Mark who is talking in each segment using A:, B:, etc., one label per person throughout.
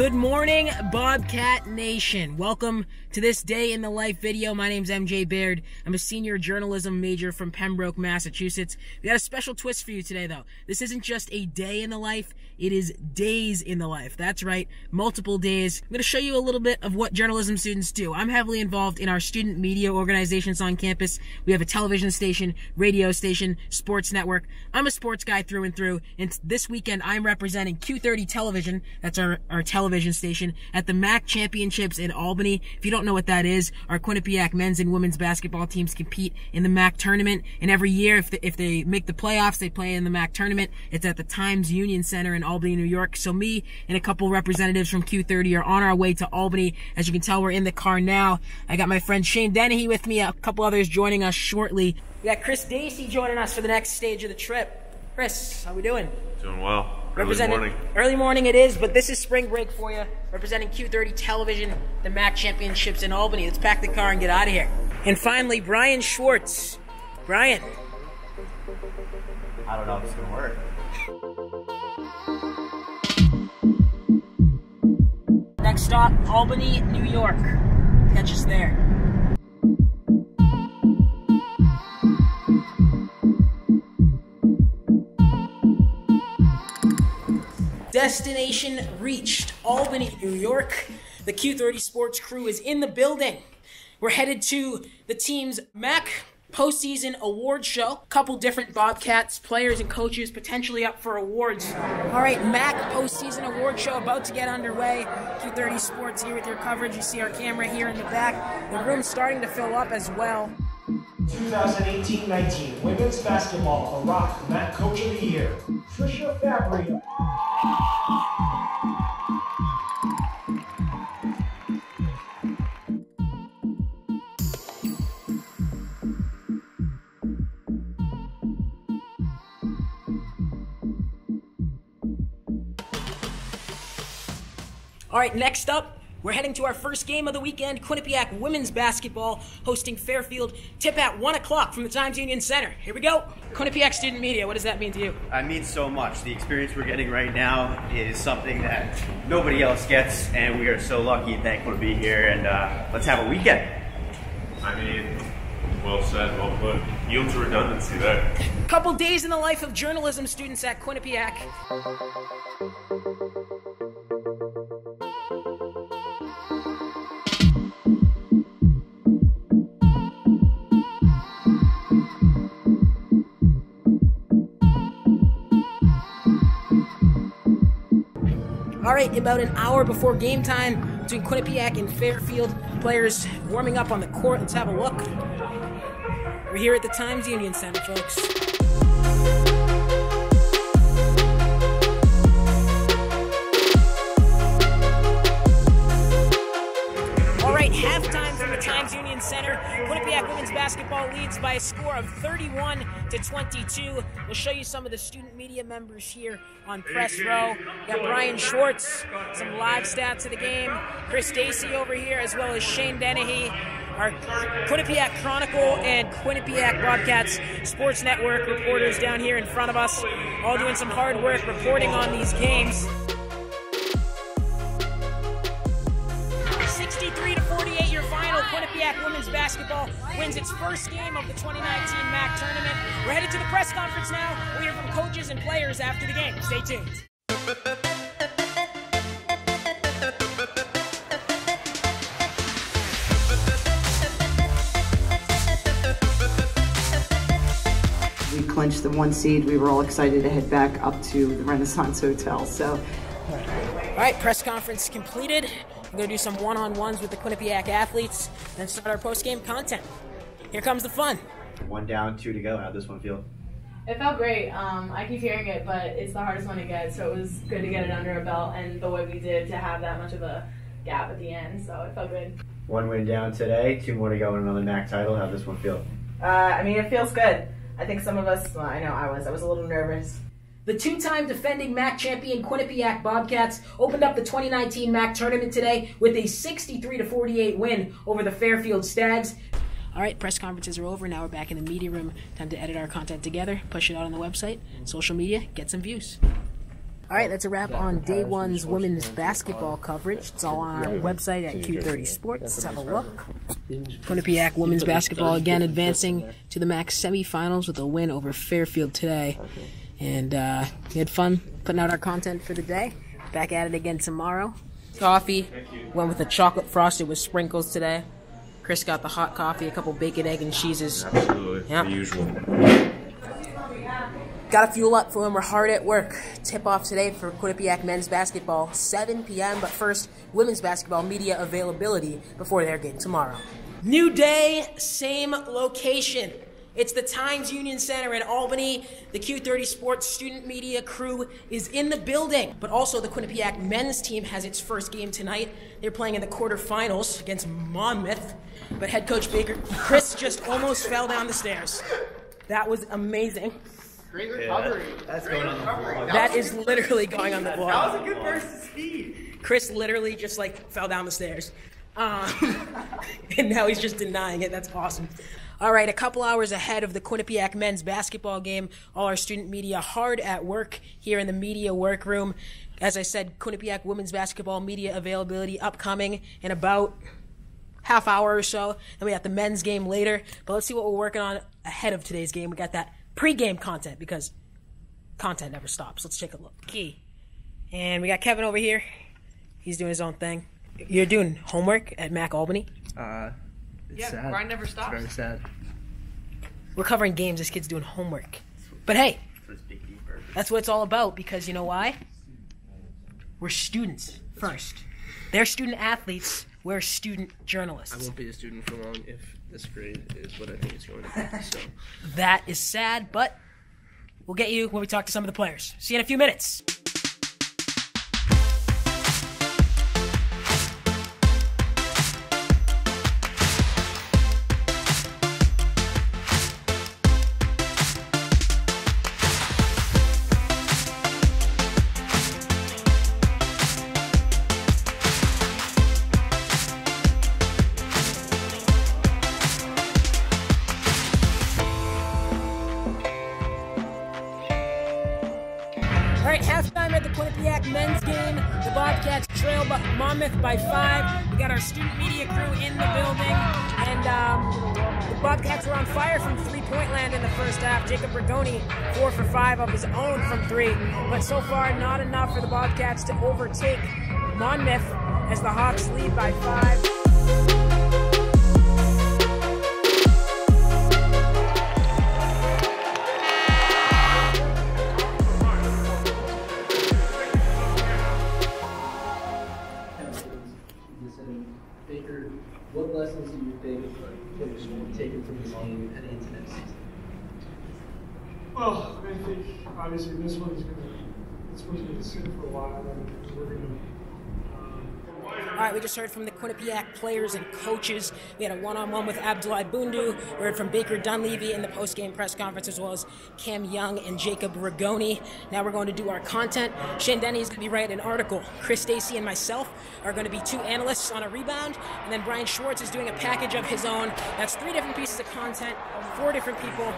A: Good morning, Bobcat Nation. Welcome to this day in the life video. My name's MJ Baird. I'm a senior journalism major from Pembroke, Massachusetts. We got a special twist for you today, though. This isn't just a day in the life, it is days in the life. That's right, multiple days. I'm going to show you a little bit of what journalism students do. I'm heavily involved in our student media organizations on campus. We have a television station, radio station, sports network. I'm a sports guy through and through, and this weekend I'm representing Q30 Television. That's our, our television station at the MAAC Championships in Albany. If you don't know what that is, our Quinnipiac men's and women's basketball teams compete in the MAAC tournament. And every year, if, if they make the playoffs, they play in the MAAC tournament. It's at the Times Union Center in Albany, New York. So me and a couple representatives from Q30 are on our way to Albany. As you can tell, we're in the car now. I got my friend Shane Dennehy with me, a couple others joining us shortly. We got Chris Dacey joining us for the next stage of the trip. Chris, how we doing?
B: Doing well. Early
A: Representing-
B: morning.
A: Early morning it is, but this is spring break for you. Representing Q30 Television, the MAAC Championships in Albany. Let's pack the car and get out of here. And finally, Brian Schwartz. Brian,
C: I don't know if it's gonna work.
A: next stop, Albany, New York. Catch us there. Destination reached, Albany, New York. The Q30 Sports crew is in the building. We're headed to the team's MAAC postseason award show. Couple different Bobcats players and coaches potentially up for awards. All right, MAAC postseason award show about to get underway. Q30 Sports here with your coverage. You see our camera here in the back. The room's starting to fill up as well.
D: 2018-19 Women's Basketball Iraq MAAC Coach of the Year, Tricia Fabbri.
A: All right, next up, we're heading to our first game of the weekend. Quinnipiac women's basketball hosting Fairfield. Tip at 1 o'clock from the Times Union Center. Here we go. Quinnipiac student media, what does that mean to you?
C: I mean so much. The experience we're getting right now is something that nobody else gets, and we are so lucky and thankful to be here. And uh, let's have a weekend.
B: I mean, well said, well put. Yields redundancy there.
A: Couple days in the life of journalism students at Quinnipiac. All right, about an hour before game time between Quinnipiac and Fairfield, players warming up on the court. Let's have a look. We're here at the Times Union Center, folks. Halftime from the Times Union Center. Quinnipiac women's basketball leads by a score of 31 to 22. We'll show you some of the student media members here on press row. We got Brian Schwartz, some live stats of the game. Chris Dacey over here, as well as Shane Dennehy. Our Quinnipiac Chronicle and Quinnipiac Bobcats Sports Network reporters down here in front of us, all doing some hard work reporting on these games. Women's basketball wins its first game of the 2019 MAAC tournament. We're headed to the press conference now. We'll hear from coaches and players after the game. Stay tuned.
E: We clinched the one seed. We were all excited to head back up to the Renaissance Hotel. So
A: All right, press conference completed. We're going to do some one on ones with the Quinnipiac athletes, then start our post game content. Here comes the fun.
C: One down, two to go. How'd this one feel?
F: It felt great. Um, I keep hearing it, but it's the hardest one to get, so it was good to get it under a belt and the way we did to have that much of a gap at the end, so it felt good.
C: One win down today, two more to go in another MAAC title. How'd this one feel?
G: Uh, I mean, it feels good. I think some of us, well, I know I was, I was a little nervous.
A: The two-time defending MAAC champion Quinnipiac Bobcats opened up the 2019 MAAC tournament today with a 63-48 win over the Fairfield Stags. All right, press conferences are over. Now we're back in the media room. Time to edit our content together, push it out on the website, social media, get some views. All right, that's a wrap on day one's women's basketball coverage. It's all on our website at Q30 Sports. Let's have a look. Quinnipiac women's basketball again advancing to the MAC semifinals with a win over Fairfield today. And uh, we had fun putting out our content for the day. Back at it again tomorrow. Coffee. Went with the chocolate frosted with sprinkles today. Chris got the hot coffee, a couple bacon, egg, and cheeses.
B: Absolutely.
A: Yeah.
B: The usual.
A: Got to fuel up for when we're hard at work. Tip off today for Quinnipiac men's basketball, 7 p.m. But first, women's basketball media availability before their game tomorrow. New day, same location. It's the Times Union Center in Albany. The Q30 Sports student media crew is in the building. But also, the Quinnipiac men's team has its first game tonight. They're playing in the quarterfinals against Monmouth. But head coach Baker, Chris, just almost fell down the stairs. That was amazing.
C: Great recovery. That's going on the vlog.
A: That is literally going on the vlog.
C: That was a good burst of speed.
A: Chris literally just like fell down the stairs. Um, and now he's just denying it. That's awesome. All right, a couple hours ahead of the Quinnipiac men's basketball game, all our student media hard at work here in the media workroom. As I said, Quinnipiac women's basketball media availability upcoming in about half hour or so. Then we got the men's game later. But let's see what we're working on ahead of today's game. We got that pre-game content because content never stops. Let's take a look. Key. And we got Kevin over here. He's doing his own thing. You're doing homework at MAAC Albany.
H: Uh, it's
I: Yeah,
H: sad.
I: grind never stops.
H: It's very sad.
A: We're covering games. This kid's doing homework. But hey,
C: Let's dig deeper.
A: that's what it's all about because you know why? We're students first. They're student athletes. We're student journalists.
H: I won't be a student for long if this grade is what I think it's going to be. So,
A: That is sad, but we'll get you when we talk to some of the players. See you in a few minutes. By five. We got our student media crew in the building, and um, the Bobcats were on fire from three-point land in the first half. Jacob Rigoni, four for five of his own from three, but so far not enough for the Bobcats to overtake Monmouth as the Hawks lead by five.
J: Be?
D: Well, I think obviously this one's gonna, this one's gonna sit for a while, and we're gonna, um,
A: All right, we just heard from the Quinnipiac players and coaches. We had a one-on-one with Abdulai Bundu. We heard from Baker Dunleavy in the post-game press conference, as well as Cam Young and Jacob Rigoni. Now we're going to do our content. Shane Dennehy is going to be writing an article. Chris Dacey and myself are going to be two analysts on a rebound, and then Brian Schwartz is doing a package of his own. That's three different pieces of content, four different people.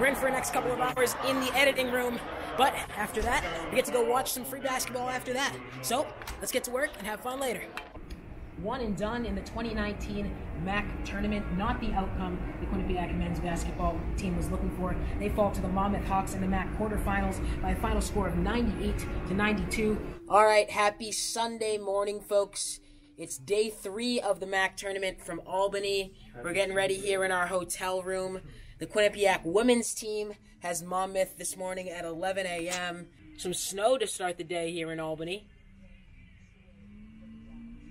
A: We're in for the next couple of hours in the editing room. But after that, we get to go watch some free basketball after that. So let's get to work and have fun later one and done in the 2019 MAAC tournament. Not the outcome the Quinnipiac men's basketball team was looking for. They fall to the Monmouth Hawks in the MAAC quarterfinals by a final score of 98 to 92. All right, happy Sunday morning, folks. It's day three of the MAAC tournament from Albany. We're getting ready here in our hotel room. The Quinnipiac women's team has Monmouth this morning at 11 a.m. Some snow to start the day here in Albany.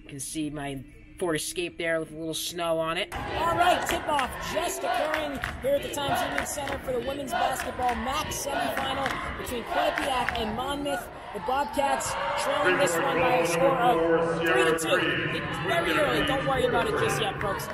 A: You can see my Ford Escape there with a little snow on it. All right, tip-off just occurring here at the Times Union Center for the women's basketball MAAC semifinal between Quinnipiac and Monmouth. The Bobcats trailing this one by a score of 3 to 2. It's very early. Don't worry about it just yet, folks.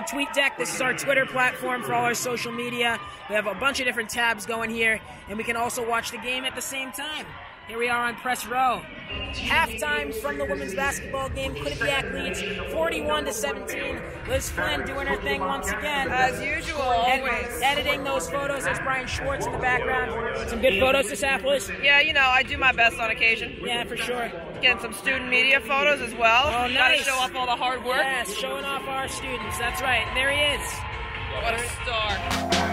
A: Called TweetDeck. This is our Twitter platform for all our social media. We have a bunch of different tabs going here, and we can also watch the game at the same time. Here we are on press row. Halftime from the women's basketball game. Quinnipiac leads 41 to 17. Liz Flynn doing her thing once again.
I: As usual, always.
A: editing those photos. There's Brian Schwartz in the background. Some good photos this Apples.
I: Yeah, you know, I do my best on occasion.
A: Yeah, for sure.
I: Getting some student media photos as well.
A: Oh, nice.
I: Gotta show off all the hard work.
A: Yes, showing off our students. That's right. There he is.
I: What a star.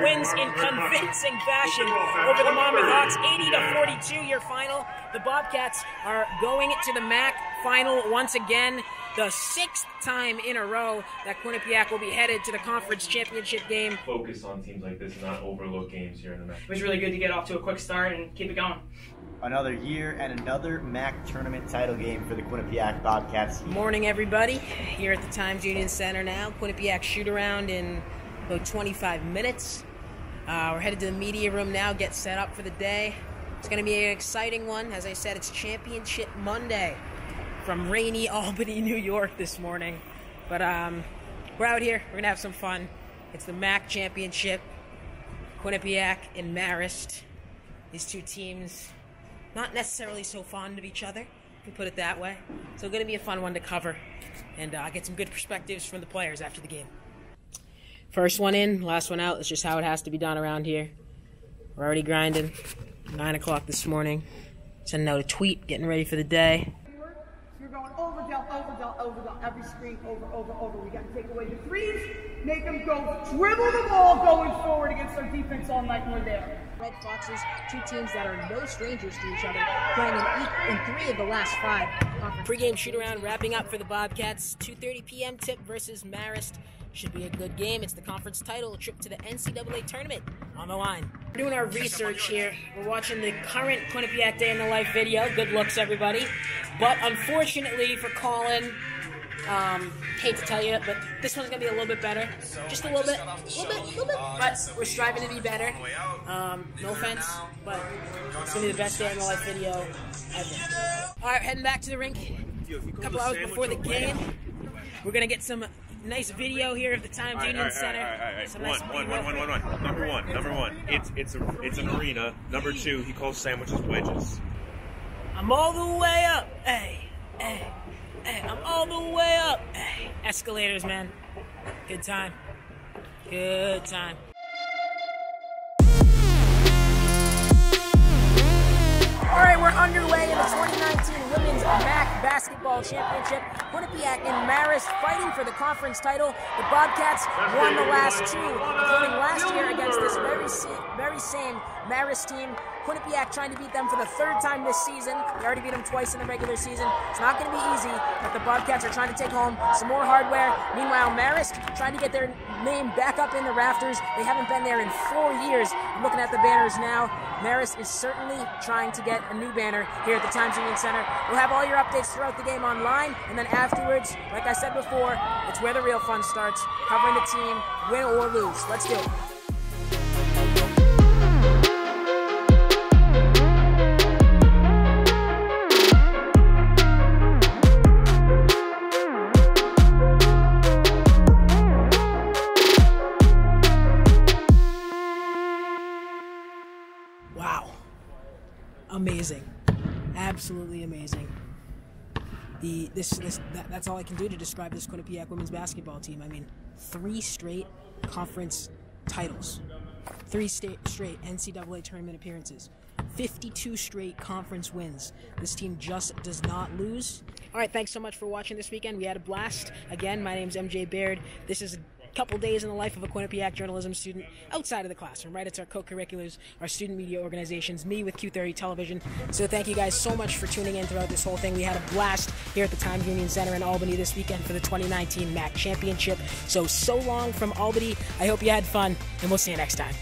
A: Wins in convincing fashion over the Monmouth Hawks, 80 to 42. Your final. The Bobcats are going to the MAAC final once again. The sixth time in a row that Quinnipiac will be headed to the conference championship game.
B: Focus on teams like this, not overlook games here in the MAAC.
K: It was really good to get off to a quick start and keep it going.
C: Another year and another MAAC tournament title game for the Quinnipiac Bobcats.
A: Morning, everybody. Here at the Times Union Center now. Quinnipiac shoot around in about 25 minutes. Uh, we're headed to the media room now, get set up for the day. It's going to be an exciting one. As I said, it's Championship Monday from rainy Albany, New York this morning. But um, we're out here. We're going to have some fun. It's the MAAC Championship. Quinnipiac and Marist. These two teams, not necessarily so fond of each other, if we put it that way. So, going to be a fun one to cover and uh, get some good perspectives from the players after the game. First one in, last one out. That's just how it has to be done around here. We're already grinding. 9 o'clock this morning. Sending out a tweet, getting ready for the day.
L: You're going over, down, over, down, over, down, every screen, over, over, over. We got to take away the threes, make them go dribble the ball going forward against our defense all night we're there.
A: Red Foxes, two teams that are no strangers to each other, playing in, in three of the last five. Pre-game shoot-around wrapping up for the Bobcats. 2:30 p.m. tip versus Marist. Should be a good game. It's the conference title, a trip to the NCAA tournament on the line. We're doing our research here. We're watching the current Quinnipiac Day in the Life video. Good looks, everybody. But unfortunately for Colin, um, hate to tell you, but this one's gonna be a little bit better. Just a little bit, a little bit, a little bit. But we're striving to be better. Um, no offense, but it's gonna be the best day in the life video ever. All right, heading back to the rink. A couple hours before the game, we're gonna get some nice video here of the Times
B: All right,
A: Union
B: all right,
A: Center.
B: all right, all right, all right. One,
A: nice
B: one,
A: video.
B: one, one, one, one. Number one, number one. It's it's a it's an arena. Number two, he calls sandwiches wedges.
A: I'm all the way up. Hey, hey, hey, I'm all the way up. Escalators, man. Good time. Good time. All right, we're underway in the 2019 Women's MAAC Basketball Championship. Quinnipiac and Marist fighting for the conference title. The Bobcats won the last two, including last year against this very very same Marist team. Quinnipiac trying to beat them for the third time this season. They already beat them twice in the regular season. It's not going to be easy, but the Bobcats are trying to take home some more hardware. Meanwhile, Marist trying to get their name back up in the rafters. They haven't been there in four years. I'm looking at the banners now. Marist is certainly trying to get a new banner here at the Times Union Center. We'll have all your updates throughout the game online, and then afterwards, like I said before, it's where the real fun starts. Covering the team, win or lose. Let's do it. Wow. Amazing. Absolutely amazing. The this this that, that's all I can do to describe this Quinnipiac women's basketball team. I mean, three straight conference titles, three sta- straight NCAA tournament appearances, 52 straight conference wins. This team just does not lose. All right, thanks so much for watching this weekend. We had a blast. Again, my name's MJ Baird. This is couple days in the life of a Quinnipiac journalism student outside of the classroom, right? It's our co-curriculars, our student media organizations, me with Q30 Television. So thank you guys so much for tuning in throughout this whole thing. We had a blast here at the Times Union Center in Albany this weekend for the 2019 MAAC Championship. So, so long from Albany. I hope you had fun, and we'll see you next time.